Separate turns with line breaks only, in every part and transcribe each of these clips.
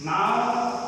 Now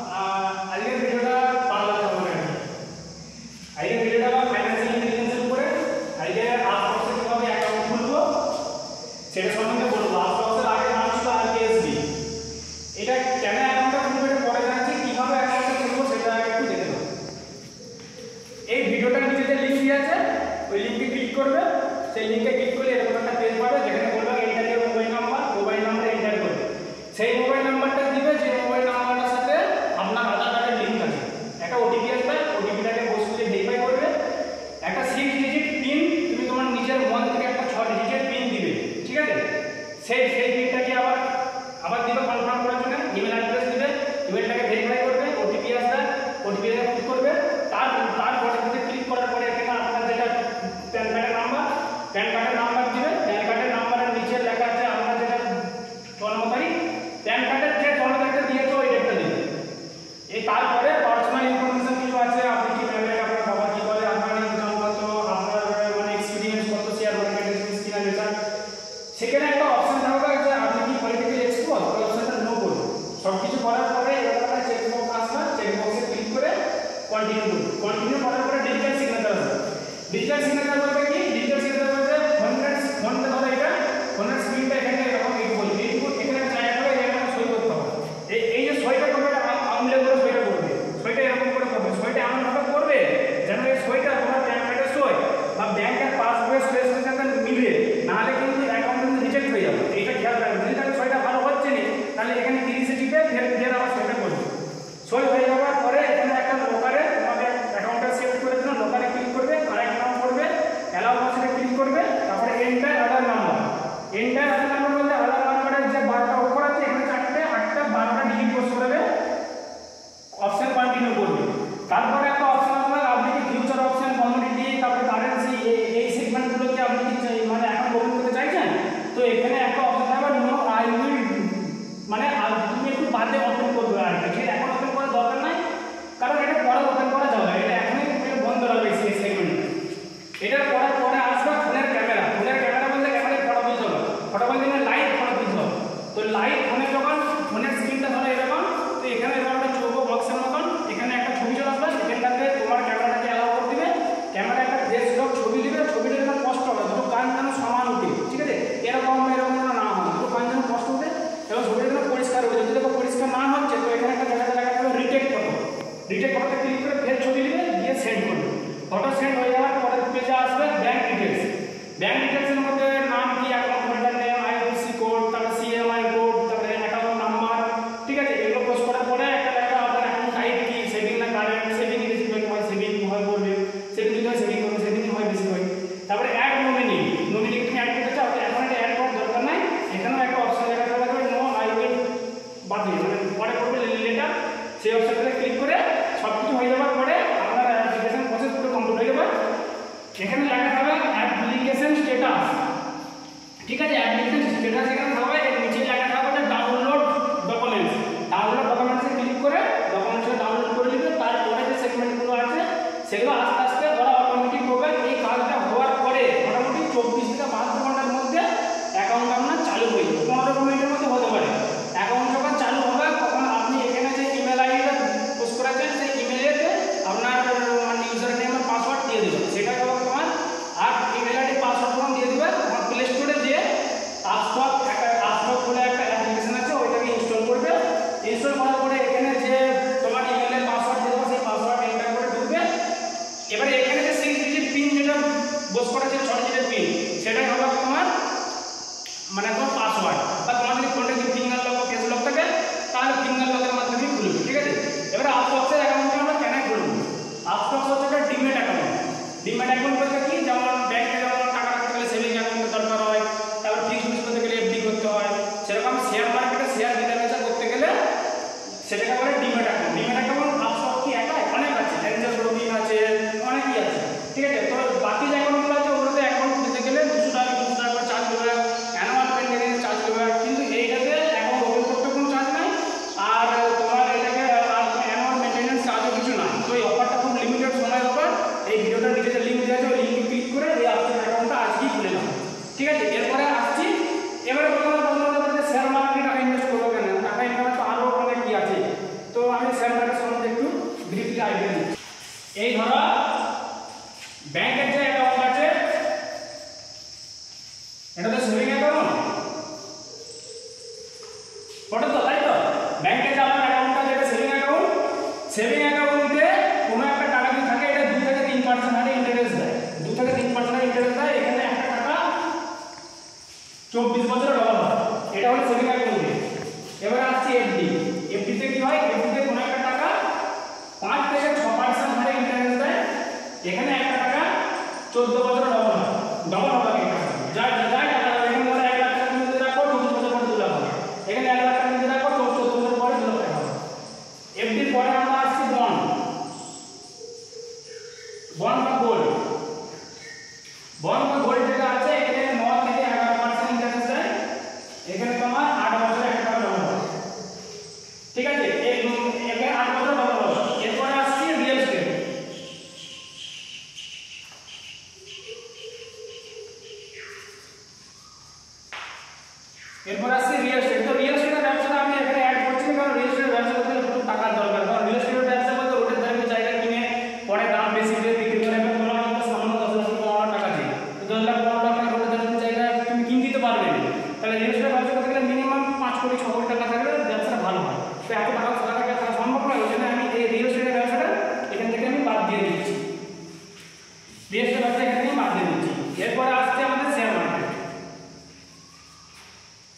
Até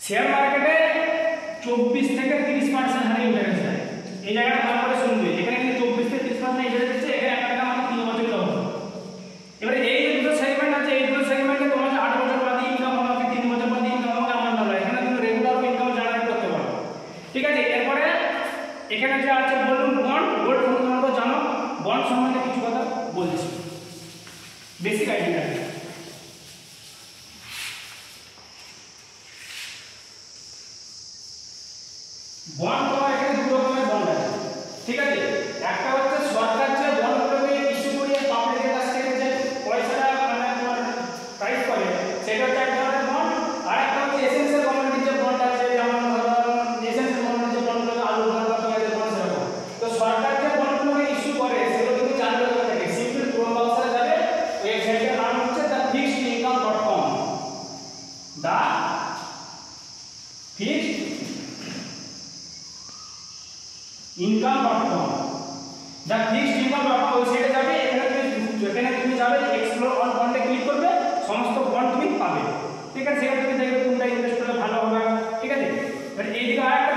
share মার্কেটে চব্বিশ থেকে তিরিশ পার্সেন্ট হারে ইন্টারেস্ট দেয় এই জায়গাটা ভালো করে শুনবে এখানে কিন্তু চব্বিশ থেকে তিরিশ পার্সেন্ট ইন্টারেস্ট ইনকাম পাঠানো যা ফিক্সড ইনকাম পাঠানো ওই সাইডে যাবে এখানে তুমি যেখানে তুমি যাবে এক্সপ্লোর অল বন্ডে ক্লিক করবে সমস্ত বন্ড তুমি পাবে ঠিক আছে সেখান তুমি দেখবে কোনটা ইনভেস্ট করলে ভালো হবে ঠিক আছে এবার এইদিকে আরেকটা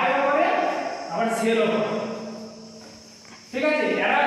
আয়ও হবে আবার সিএলও হবে ঠিক আছে এরা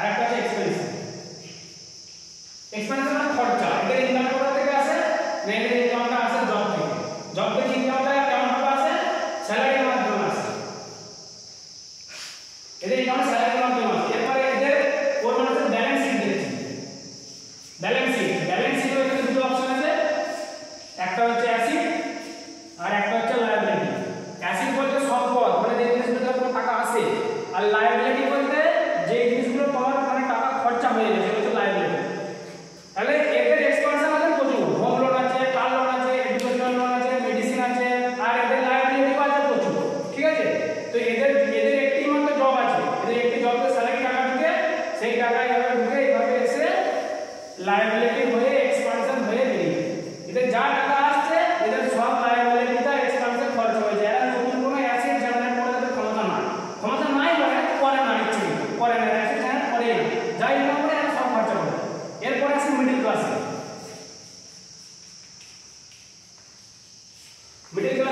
আরেকটা হচ্ছে এক্সপেনশন এক্সপেনশন মানে খরচা এটা ইনকাম কোথা থেকে আসে না এটা ইনকামটা আসে জব থেকে জব থেকে ইনকামটা কেমন ভাবে আসে স্যালারির মাধ্যমে আসে এটা ইনকাম স্যালারি middle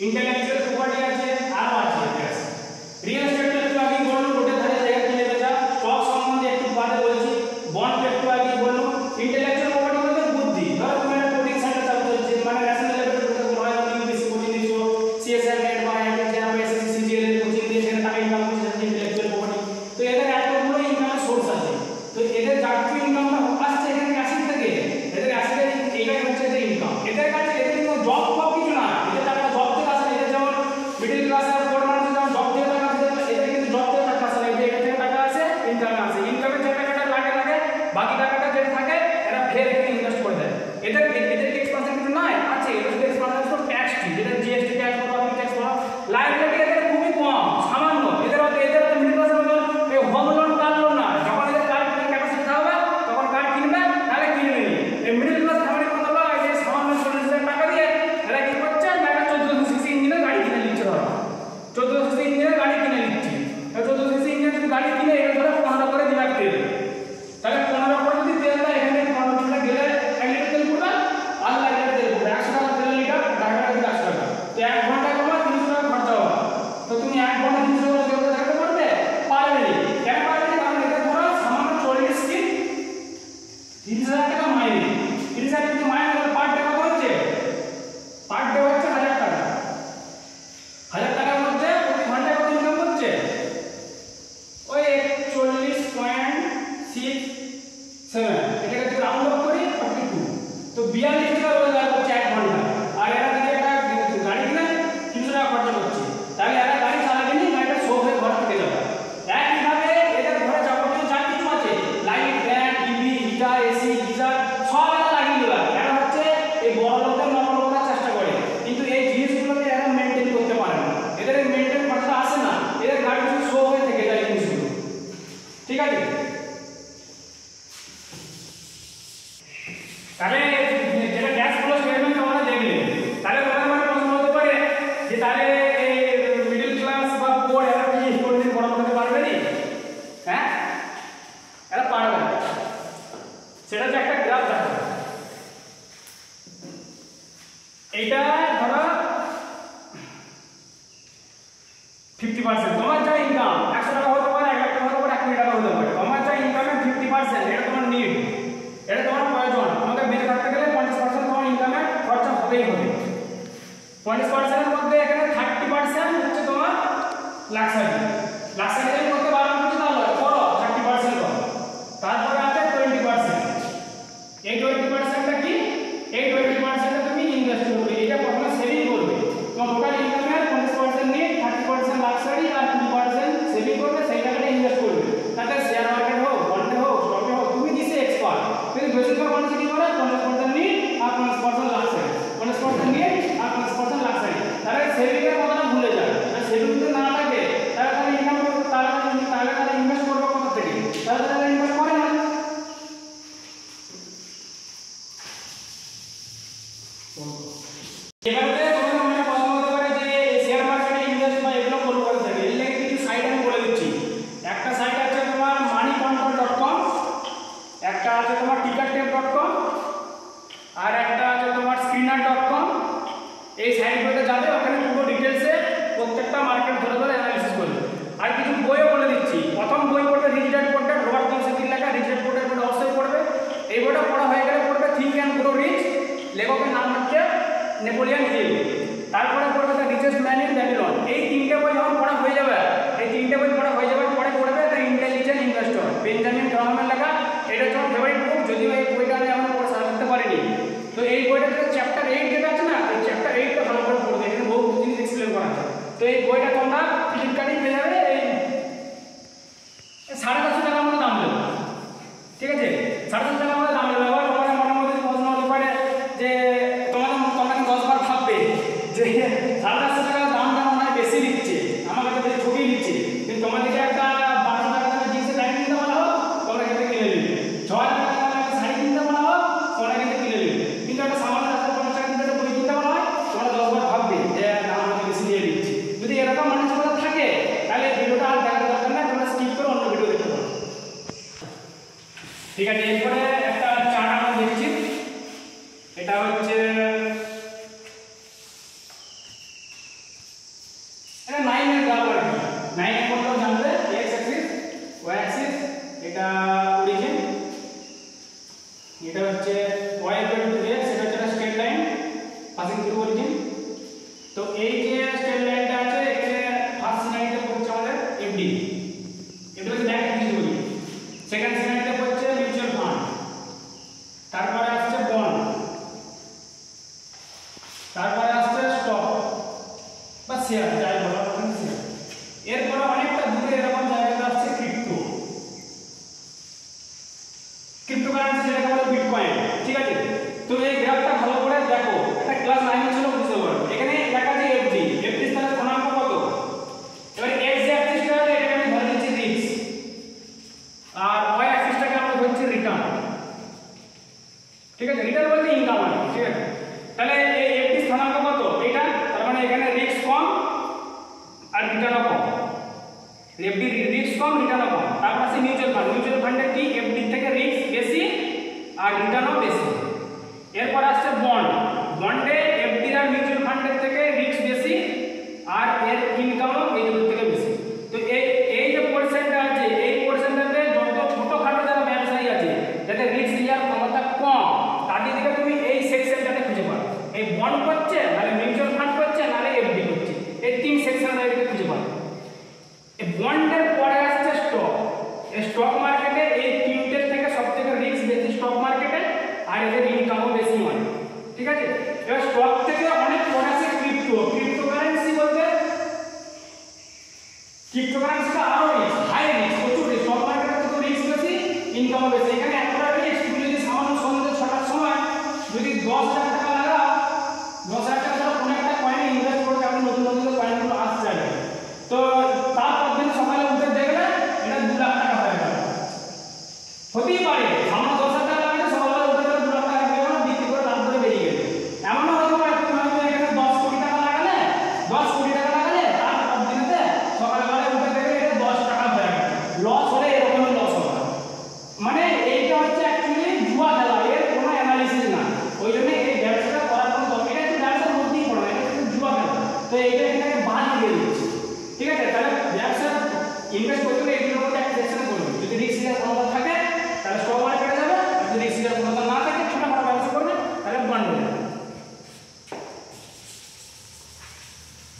Inteligência.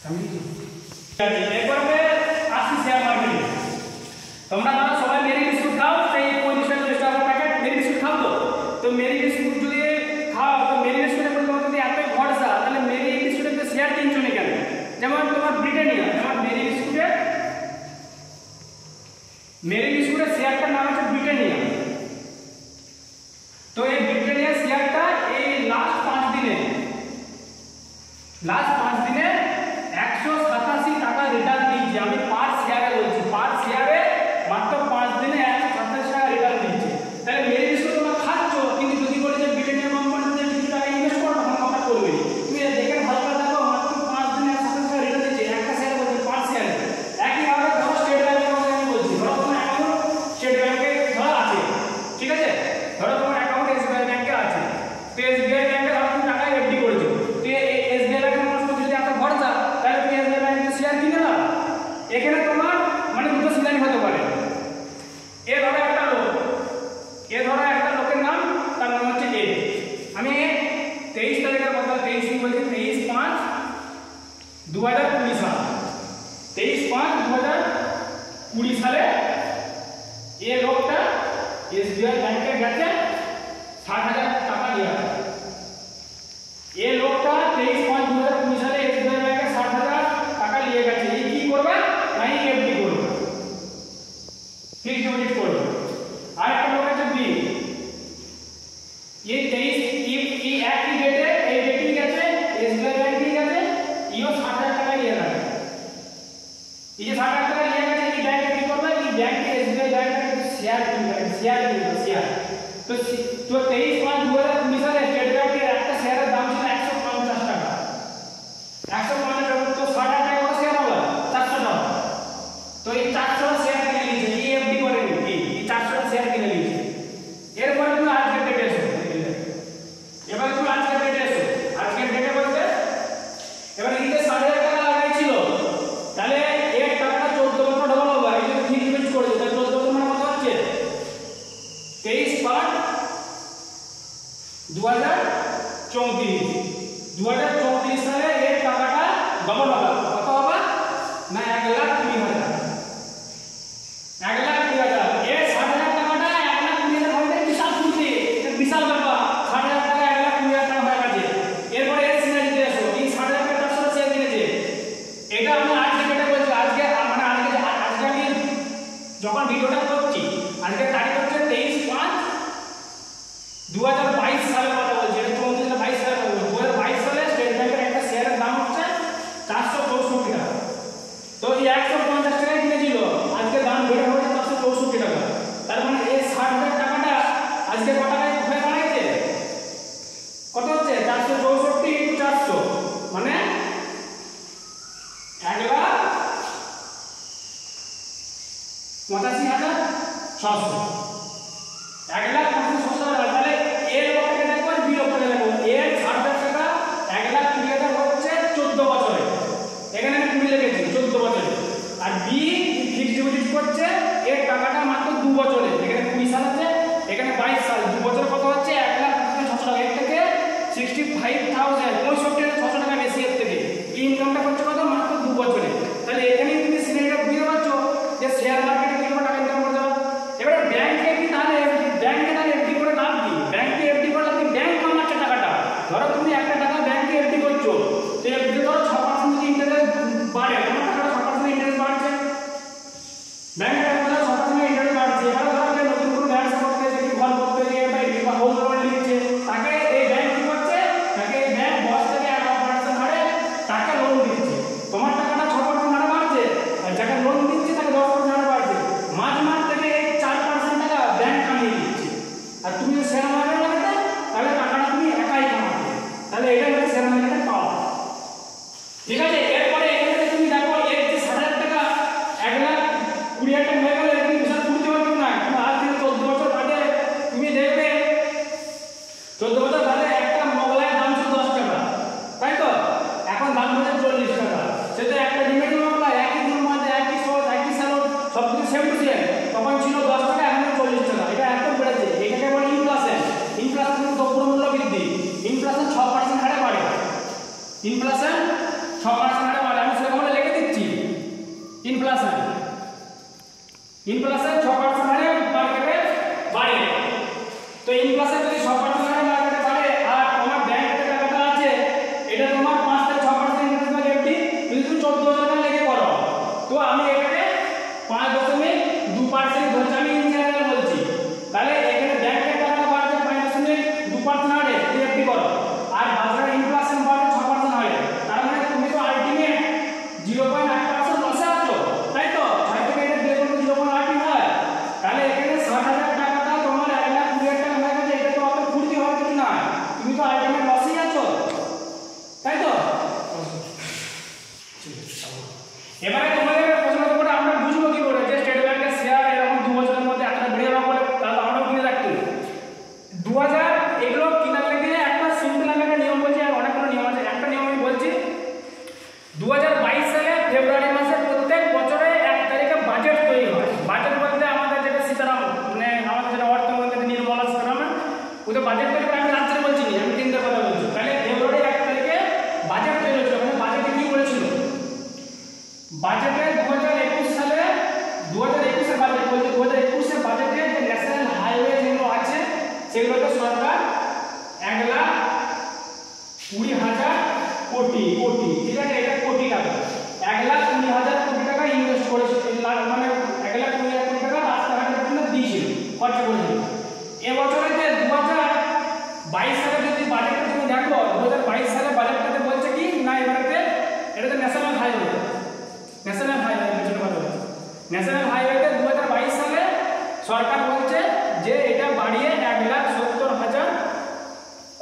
સમજી ગયો એક વાર મે આસી શેર માર્કેટ তোমরা যারা সবাই মেরি বিস্কুট খাও সেই পজিশন লিস্ট আমার প্যাকেট মেরি বিস্কুট খাও তো তো মেরি বিস্কুট যদি খাও তো মেরি বিস্কুটের মধ্যে তোমার যদি এতই ভরসা তাহলে মেরি বিস্কুটের তো শেয়ার কিনছুনি কেন যেমন তোমার ব্রিটানিয়া তোমার মেরি বিস্কুটের মেরি বিস্কুটের শেয়ারটার নাম হচ্ছে ব্রিটানিয়া তো এই ব্রিটানিয়া শেয়ারটা এই লাস্ট পাঁচ দিনে লাস্ট পঁচাশি হাজার ছশো এক লাখ পঁচিশ সত্তর হাজার তাহলে এর পক্ষে দেখবো আর বির পক্ষে দেখবো এর ষাট ব্যবসাটা এক লাখ কুড়ি হাজার হচ্ছে চোদ্দো বছরে এখানে আমি কুড়ি লেগেছি চোদ্দো বছরে আর বি ফিক্সড ডিপোজিট করছে এর টাকাটা মাত্র দু বছরে এখানে কুড়ি সাল আছে এখানে বাইশ সাল দু বছর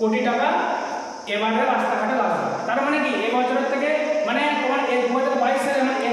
কোটি টাকা এবারে রাস্তাঘাটে লাগবে তার মানে কি এবছরের থেকে মানে তোমার এক বছর বাইশ সালে মানে